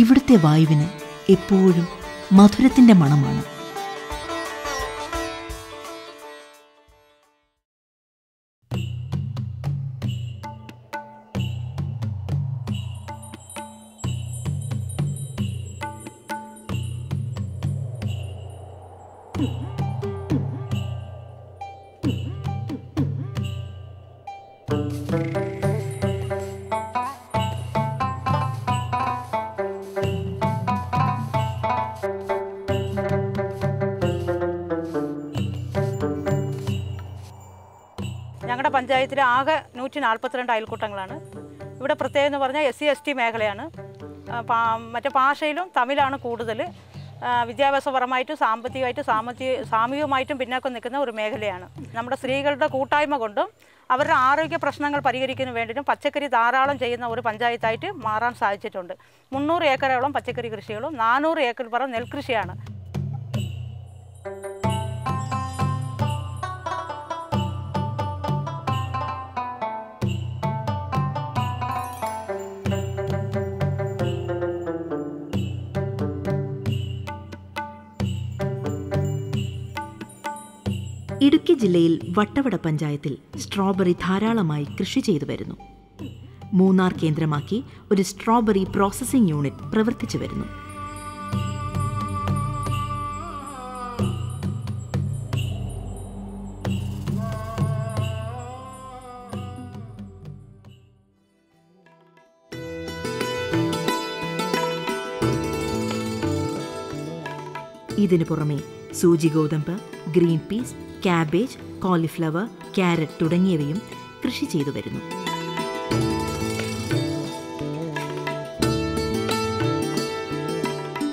ഇവിടുത്തെ വായുവിന് എപ്പോഴും മധുരത്തിന്റെ മണമാണ്. ഞങ്ങളുടെ പഞ്ചായത്തിൽ ആകെ നൂറ്റി നാൽപ്പത്തിരണ്ട് അയൽക്കൂട്ടങ്ങളാണ്. ഇവിടെ പ്രത്യേകം എന്ന് പറഞ്ഞാൽ എസ് സി എസ് ടി മേഖലയാണ്. മറ്റേ ഭാഷയിലും തമിഴാണ് കൂടുതൽ വിദ്യാഭ്യാസപരമായിട്ടും സാമ്പത്തികമായിട്ടും സാമ്പത്തിക സാമൂഹികമായിട്ടും പിന്നോക്കം നിൽക്കുന്ന ഒരു മേഖലയാണ്. നമ്മുടെ സ്ത്രീകളുടെ കൂട്ടായ്മ കൊണ്ടും അവരുടെ ആരോഗ്യ പ്രശ്നങ്ങൾ പരിഹരിക്കുന്നതിന് വേണ്ടിയിട്ടും പച്ചക്കറി ധാരാളം ചെയ്യുന്ന ഒരു പഞ്ചായത്തായിട്ട് മാറാൻ സാധിച്ചിട്ടുണ്ട്. മുന്നൂറ് ഏക്കറോളം പച്ചക്കറി കൃഷികളും നാനൂറ് ഏക്കർ പറ നെൽകൃഷിയാണ്. ഇടുക്കി ജില്ലയിൽ വട്ടവട പഞ്ചായത്തിൽ സ്ട്രോബെറി ധാരാളമായി കൃഷി ചെയ്തു വരുന്നു. മൂന്നാർ കേന്ദ്രമാക്കി ഒരു സ്ട്രോബെറി പ്രോസസ്സിംഗ് യൂണിറ്റ് പ്രവർത്തിച്ചു വരുന്നു. ഇതിനു പുറമെ സൂചി ഗോതമ്പ് green peas cabbage cauliflower carrot തുടങ്ങിയവയും കൃഷി ചെയ്തു വരുന്നു.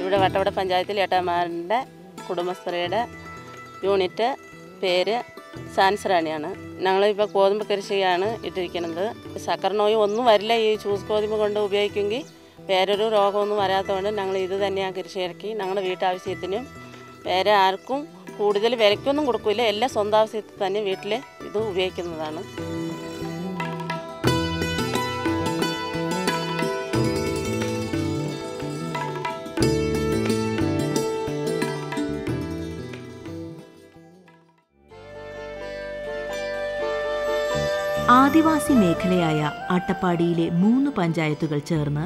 ഇവിടെ വട്ടവട പഞ്ചായത്തിൽ ഏട്ടന്മാരുടെ കുടുംബശ്രീയുടെ യൂണിറ്റ് പേര് സാൻസറാണിയാണ്. ഞങ്ങളിപ്പോൾ ഗോതമ്പ് കൃഷിയാണ് ഇട്ടിരിക്കുന്നത്. സക്കർ നോയും ഒന്നും വരില്ല. ഈ ചൂസ് ഗോതമ്പ് കൊണ്ട് ഉപയോഗിക്കുമെങ്കിൽ വേറൊരു രോഗമൊന്നും വരാത്തതുകൊണ്ട് ഞങ്ങൾ ഇത് തന്നെയാണ് കൃഷി ഇറക്കി ഞങ്ങളുടെ വീട്ടാവശ്യത്തിനും വേറെ ആർക്കും കൂടുതൽ വിലയ്ക്കൊന്നും കൊടുക്കില്ല എല്ലാം സ്വന്തം ആവശ്യത്തിൽ തന്നെ വീട്ടിൽ ഇത് ഉപയോഗിക്കുന്നതാണ്. ആദിവാസി മേഖലയായ അട്ടപ്പാടിയിലെ മൂന്ന് പഞ്ചായത്തുകൾ ചേർന്ന്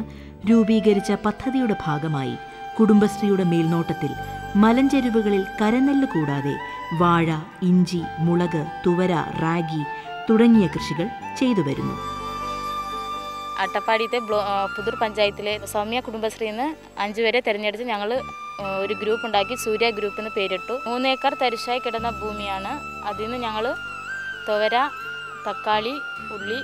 രൂപീകരിച്ച പദ്ധതിയുടെ ഭാഗമായി കുടുംബശ്രീയുടെ മേൽനോട്ടത്തിൽ മലഞ്ചെരുവുകളിൽ കരനെല്ല് കൂടാതെ വാഴ ഇഞ്ചി മുളക് തുവര റാഗി തുടങ്ങിയ കൃഷികൾ ചെയ്തു വരുന്നു. അട്ടപ്പാടിയത്തെ പുതൂർ പഞ്ചായത്തിലെ സൗമ്യ കുടുംബശ്രീയിൽ നിന്ന് അഞ്ചുപേരെ തിരഞ്ഞെടുത്ത് ഞങ്ങൾ ഒരു ഗ്രൂപ്പ് ഉണ്ടാക്കി സൂര്യ ഗ്രൂപ്പ് എന്ന് പേരിട്ടു. മൂന്നേക്കർ തരിശായി കിടന്ന ഭൂമിയാണ് അതിൽ നിന്ന് ഞങ്ങൾ തുവര തക്കാളി ഉള്ളി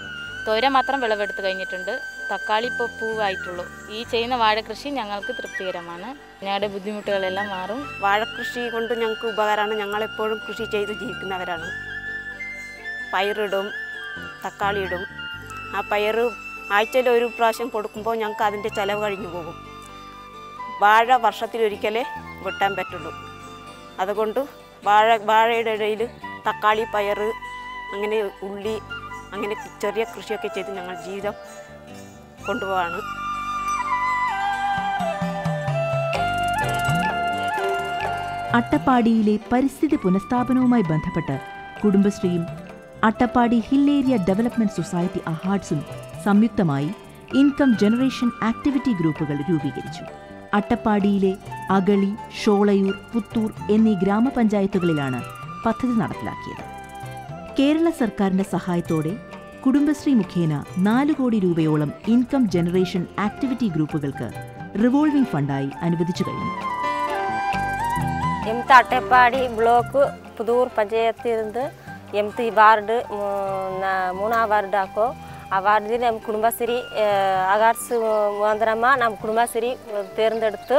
തുവര മാത്രം വിളവെടുത്ത് കഴിഞ്ഞിട്ടുണ്ട്. തക്കാളി ഇപ്പോൾ പൂവായിട്ടുള്ളൂ ഈ ചെയ്യുന്ന വാഴകൃഷി ഞങ്ങൾക്ക് തൃപ്തികരമാണ്. ഞങ്ങളുടെ ബുദ്ധിമുട്ടുകളെല്ലാം മാറും. വാഴകൃഷി കൊണ്ട് ഞങ്ങൾക്ക് ഉപകാരമാണ്. ഞങ്ങളെപ്പോഴും കൃഷി ചെയ്ത് ജീവിക്കുന്നവരാണ്. പയറിടും തക്കാളിയിടും. ആ പയർ ആഴ്ചയിൽ ഒരു പ്രാവശ്യം കൊടുക്കുമ്പോൾ ഞങ്ങൾക്ക് അതിന്റെ ചിലവ് കഴിഞ്ഞു പോകും. വാഴ വർഷത്തിലൊരിക്കലേ വെട്ടാൻ പറ്റുള്ളൂ. അതുകൊണ്ട് വാഴ വാഴയുടെ ഇടയിൽ തക്കാളി പയർ അങ്ങനെ ഉള്ളി അങ്ങനെ ചെറിയ കൃഷിയൊക്കെ ചെയ്ത് ഞങ്ങൾ ജീവിതം കൊണ്ടുപോവാണ്. അട്ടപ്പാടിയിലെ പരിസ്ഥിതി പുനഃസ്ഥാപനവുമായി ബന്ധപ്പെട്ട് കുടുംബശ്രീയും Attappadi hill area development society അഹാർഡ്സും സംയുക്തമായി ഇൻകം ജനറേഷൻ ആക്ടിവിറ്റി ഗ്രൂപ്പുകൾ രൂപീകരിച്ചു. അട്ടപ്പാടിയിലെ അഗളി ഷോളയൂർ പുത്തൂർ എന്നീ ഗ്രാമപഞ്ചായത്തുകളിലാണ് പദ്ധതി നടപ്പിലാക്കിയത്. കേരള സർക്കാരിന്റെ സഹായത്തോടെ കുടുംബശ്രീ മുഖേന നാല് കോടി രൂപയോളം ഇൻകം ജനറേഷൻ ആക്ടിവിറ്റി ഗ്രൂപ്പുകൾക്ക് റിവോൾവിംഗ് ഫണ്ടായി അനുവദിച്ചു കഴിഞ്ഞു. എം തട്ടപ്പാടി ബ്ലോക്ക് പുതൂർ പഞ്ചായത്തിൽ നിന്ന് എം തി വാർഡ് മൂന്നാം വാർഡാക്കോ. ആ വാർഡിൽ நம்ம കുടുംബശ്രീ അകാർസ് മുഖാന്തരமாக நம்ம കുടുംബശ്രീ தேர்ந்தெடுத்து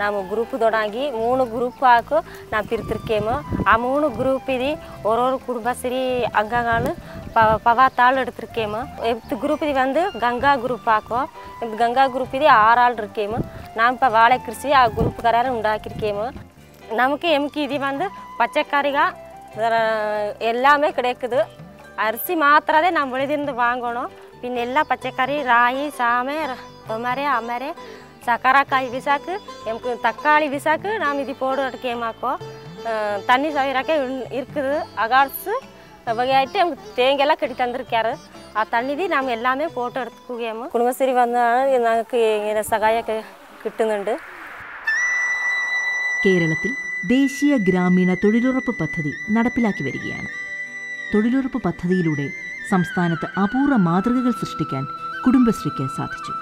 நாம் குரூப் தொடங்கி மூணு குரூப்பாக்கு நான் பிரித்திருக்கேமோ ஆ மூணு குரூப் இது ஒரு ஒரு குடும்பஸ்ரீ ப பவாத்தாள் எடுத்திருக்கேமோ எத்து குரூப் இது வந்து கங்கா குரூப் ஆக்கும் இந்த கங்கா குரூப் இது ஆறு ஆள் இருக்கேமோ நான் இப்போ வாழை கிருஷி ஆ குரூப்புக்காரரை உண்டாக்கியிருக்கேமோ நமக்கு எமக்கு இது வந்து பச்சைக்கறிகள் எல்லாமே கிடைக்குது. அரிசி மாத்திரதே நம்ம வெளியிருந்து வாங்கணும். பின்ன எல்லா பச்சைக்கறி ராகி சாமை தொமரே அமரே சக்கரைக்காய் விசாக்கு எமக்கு தக்காளி விசாக்கு நாம் இது போடுறதுக்கு ஏமாக்கோ தண்ணி சவிராக்கே இருக்குது. அகாட்ஸு வகையாயிட்டு அவங்க தேங்காயெல்லாம் கட்டி தந்திருக்காரு தண்ணிதி நாம் எல்லாமே ഫോട്ടോ എടുക്കുകയാണ് കുടുംബശ്രീ വന്നാണ് ഞങ്ങൾക്ക് ഇങ്ങനെ സഹായമൊക്കെ കിട്ടുന്നുണ്ട്. കേരളത്തിൽ ദേശീയ ഗ്രാമീണ തൊഴിലുറപ്പ് പദ്ധതി നടപ്പിലാക്കി വരികയാണ്. തൊഴിലുറപ്പ് പദ്ധതിയിലൂടെ സംസ്ഥാനത്ത് അപൂർവ മാതൃകകൾ സൃഷ്ടിക്കാൻ കുടുംബശ്രീക്ക് സാധിച്ചു.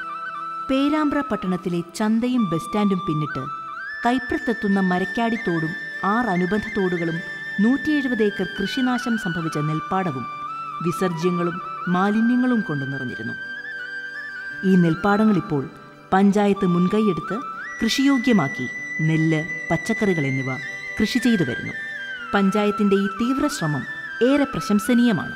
പേരാമ്പ്ര പട്ടണത്തിലെ ചന്തയും ബസ് സ്റ്റാൻഡും പിന്നിട്ട് കൈപ്പുറത്തെത്തുന്ന മരക്കാടിത്തോടും ആറ് അനുബന്ധ തോടുകളും നൂറ്റി എഴുപത് ഏക്കർ കൃഷിനാശം സംഭവിച്ച നെൽപ്പാടവും വിസർജ്യങ്ങളും മാലിന്യങ്ങളും കൊണ്ടു നിറഞ്ഞിരുന്നു. ഈ നെൽപ്പാടങ്ങൾ ഇപ്പോൾ പഞ്ചായത്ത് മുൻകൈയെടുത്ത് കൃഷിയോഗ്യമാക്കി നെല്ല് പച്ചക്കറികൾ എന്നിവ കൃഷി ചെയ്തു വരുന്നു. പഞ്ചായത്തിന്റെ ഈ തീവ്ര ശ്രമം ഏറെ പ്രശംസനീയമാണ്.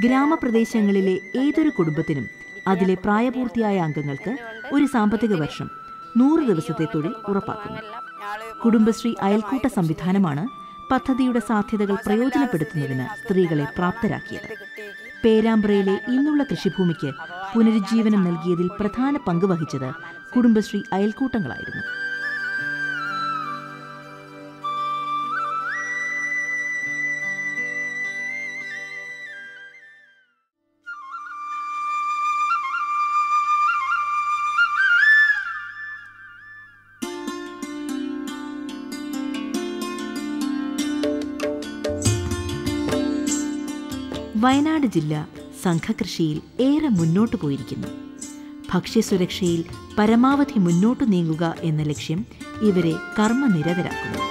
ഗ്രാമപ്രദേശങ്ങളിലെ ഏതൊരു കുടുംബത്തിനും അതിലെ പ്രായപൂർത്തിയായ അംഗങ്ങൾക്ക് ഒരു സാമ്പത്തിക വർഷം നൂറ് ദിവസത്തെ തൊഴിൽ ഉറപ്പാക്കുന്നു. കുടുംബശ്രീ അയൽക്കൂട്ട സംവിധാനമാണ് പദ്ധതിയുടെ സാധ്യതകൾ പ്രയോജനപ്പെടുത്തുന്നതിന് സ്ത്രീകളെ പ്രാപ്തരാക്കിയത്. പേരാമ്പ്രയിലെ ഇന്നുള്ള കൃഷിഭൂമിക്ക് പുനരുജ്ജീവനം നൽകിയതിൽ പ്രധാന പങ്ക് വഹിച്ചത് കുടുംബശ്രീ അയൽക്കൂട്ടങ്ങളായിരുന്നു. വയനാട് ജില്ല സംഘകൃഷിയിൽ ഏറെ മുന്നോട്ടു പോയിരിക്കുന്നു. ഭക്ഷ്യസുരക്ഷയിൽ പരമാവധി മുന്നോട്ടു നീങ്ങുക എന്ന ലക്ഷ്യം ഇവരെ കർമ്മനിരതരാക്കുന്നു.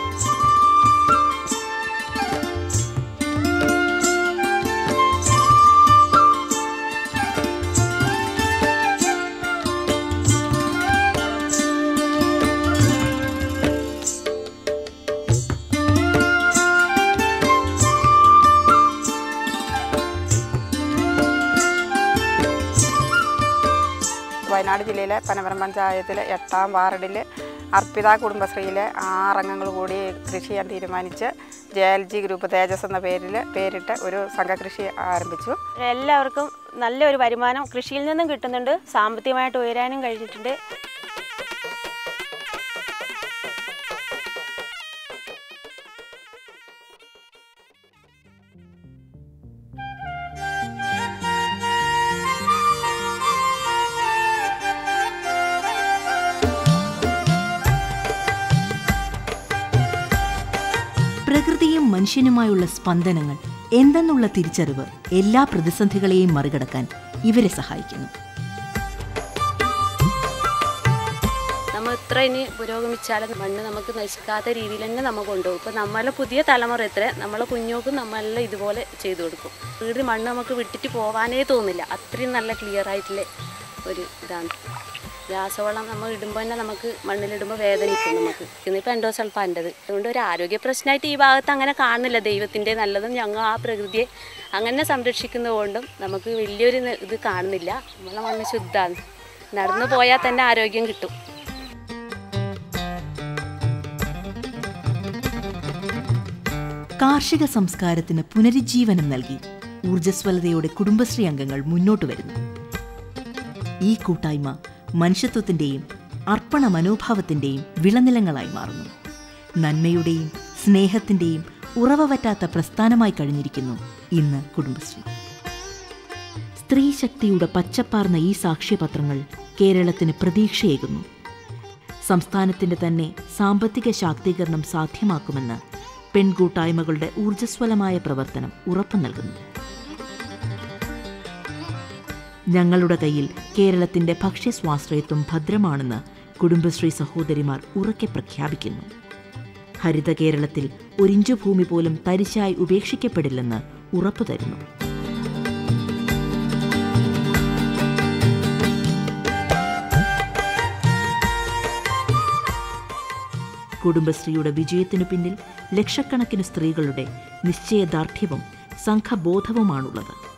പനമരം പഞ്ചായത്തിലെ എട്ടാം വാർഡിൽ അർപ്പിത കുടുംബശ്രീയിലെ ആറംഗങ്ങൾ കൂടി കൃഷി ചെയ്യാൻ തീരുമാനിച്ച് J L G group Thejas എന്ന പേരിൽ പേരിട്ട് ഒരു സംഘകൃഷി ആരംഭിച്ചു. എല്ലാവർക്കും നല്ലൊരു വരുമാനം കൃഷിയിൽ നിന്നും കിട്ടുന്നുണ്ട്. സാമ്പത്തികമായിട്ട് ഉയരാനും കഴിഞ്ഞിട്ടുണ്ട്. മനുഷ്യനുമായുള്ള സ്പന്ദനങ്ങൾ എന്തെന്നുള്ള തിരിച്ചറിവ് എല്ലാ പ്രതിസന്ധികളെയും മറികടക്കാൻ ഇവരെ സഹായിക്കുന്നു. ഇത്ര ഇനി പുരോഗമിച്ചാലും മണ്ണ് നമുക്ക് നശിക്കാത്ത രീതിയിൽ തന്നെ നമ്മൾ കൊണ്ടുപോകും. ഇപ്പം നമ്മളെ പുതിയ തലമുറ എത്ര നമ്മളെ കുഞ്ഞോക്കും നമ്മളെല്ലാം ഇതുപോലെ ചെയ്തു കൊടുക്കും. വീട് മണ്ണ് നമുക്ക് വിട്ടിട്ട് പോകാനേ തോന്നില്ല. അത്രയും നല്ല ക്ലിയർ ആയിട്ടുള്ള ഒരു ഇതാണ്. രാസവളം നമ്മൾ ഇടുമ്പോൾ തന്നെ നമുക്ക് മണ്ണിലിടുമ്പോൾ വേദനിക്കും നമുക്ക്. ഇന്നിപ്പോൾ എൻഡോ സൾഫാന്റെത് അതുകൊണ്ട് ഒരു ആരോഗ്യ പ്രശ്നമായിട്ട് ഈ ഭാഗത്ത് അങ്ങനെ കാണുന്നില്ല ദൈവത്തിന്റെ നല്ലതും ഞങ്ങൾ ആ പ്രകൃതിയെ അങ്ങനെ സംരക്ഷിക്കുന്നതുകൊണ്ടും നമുക്ക് വലിയൊരു ഇത് കാണുന്നില്ല. നമ്മളെ മണ്ണ് ശുദ്ധമാണ് നടന്നു പോയാൽ തന്നെ ആരോഗ്യം കിട്ടും. കാർഷിക സംസ്കാരത്തിന് പുനരുജ്ജീവനം നൽകി ഊർജസ്വലതയോടെ കുടുംബശ്രീ അംഗങ്ങൾ മുന്നോട്ട് വരുന്നു. ഈ കൂട്ടായ്മ മനുഷ്യത്വത്തിന്റെയും അർപ്പണ മനോഭാവത്തിന്റെയും വിളനിലങ്ങളായി മാറുന്നു. നന്മയുടെയും സ്നേഹത്തിന്റെയും ഉറവ പറ്റാത്ത പ്രസ്ഥാനമായി കഴിഞ്ഞിരിക്കുന്നു ഇന്ന് കുടുംബശ്രീ. സ്ത്രീശക്തിയുടെ പച്ചപ്പാർന്ന ഈ സാക്ഷ്യപത്രങ്ങൾ കേരളത്തിന് പ്രതീക്ഷയേകുന്നു. സംസ്ഥാനത്തിന്റെ തന്നെ സാമ്പത്തിക ശാക്തീകരണം സാധ്യമാക്കുമെന്ന് പെൺകൂട്ടായ്മകളുടെ ഊർജസ്വലമായ പ്രവർത്തനം ഉറപ്പു നൽകുന്നു ഞങ്ങളുടെ കയ്യിൽ കേരളത്തിന്റെ ഭക്ഷ്യസ്വാശ്രയത്വം ഭദ്രമാണെന്ന് കുടുംബശ്രീ സഹോദരിമാർ ഉറക്കെ പ്രഖ്യാപിക്കുന്നു. ഹരിത കേരളത്തിൽ ഒരിഞ്ചു ഭൂമി പോലും തരിശായി ഉപേക്ഷിക്കപ്പെടില്ലെന്ന് ഉറപ്പു തരുന്നു. കുടുംബശ്രീയുടെ വിജയത്തിനു പിന്നിൽ ലക്ഷക്കണക്കിന് സ്ത്രീകളുടെ നിശ്ചയദാർഢ്യവും സംഘബോധവുമാണുള്ളത്.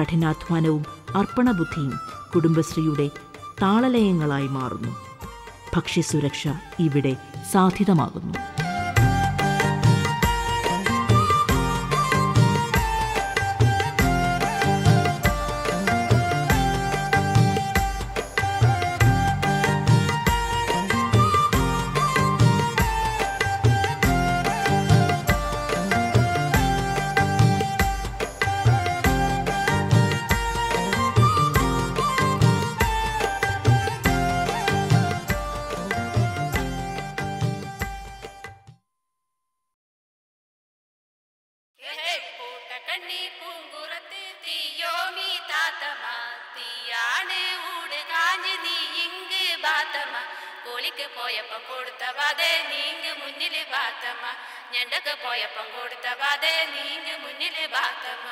കഠിനാധ്വാനവും അർപ്പണബുദ്ധിയും കുടുംബശ്രീയുടെ താളലയങ്ങളായി മാറുന്നു. ഭക്ഷ്യസുരക്ഷ ഇവിടെ സാധിതമാകുന്നു. കോളിക്ക് പോയപ്പം കൊടുത്ത ബാധേ നീങ്ക് മുന്നിൽ ബാത്തമ്മ ഞണ്ടക്ക് പോയപ്പം കൊടുത്ത ബാധേ നീങ്ക് മുന്നിൽ ബാത്തമ്മ